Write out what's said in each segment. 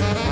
Bye.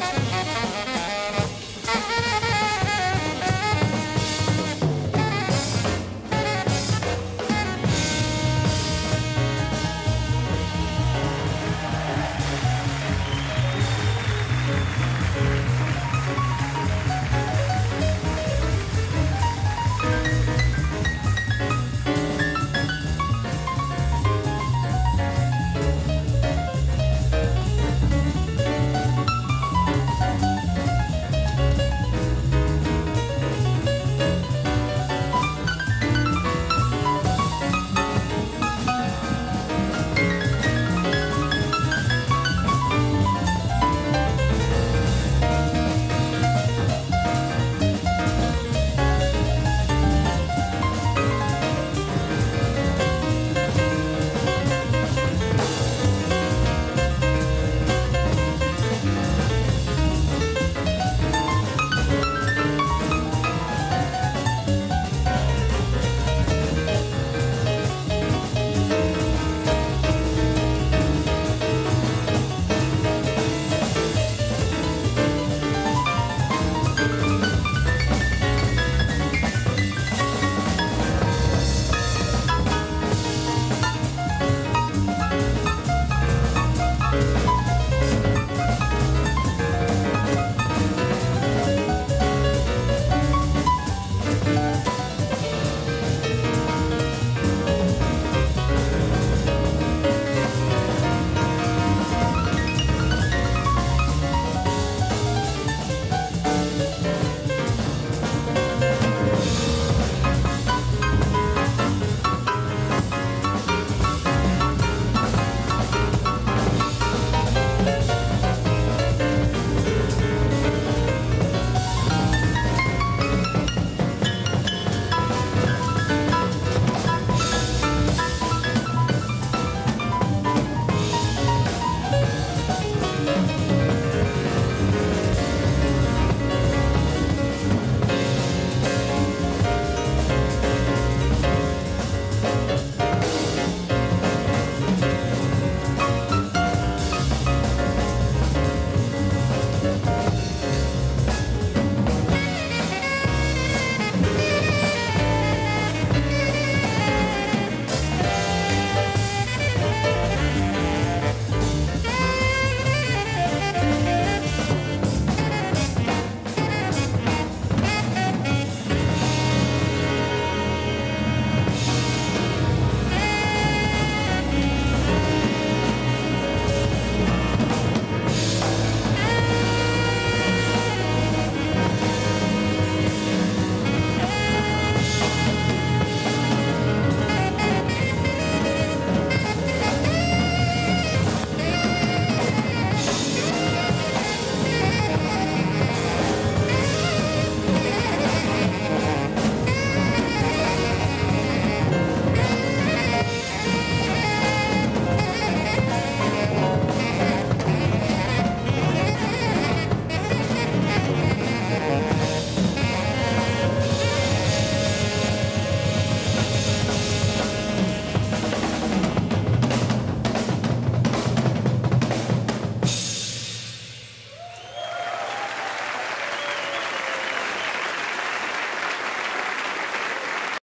Bye.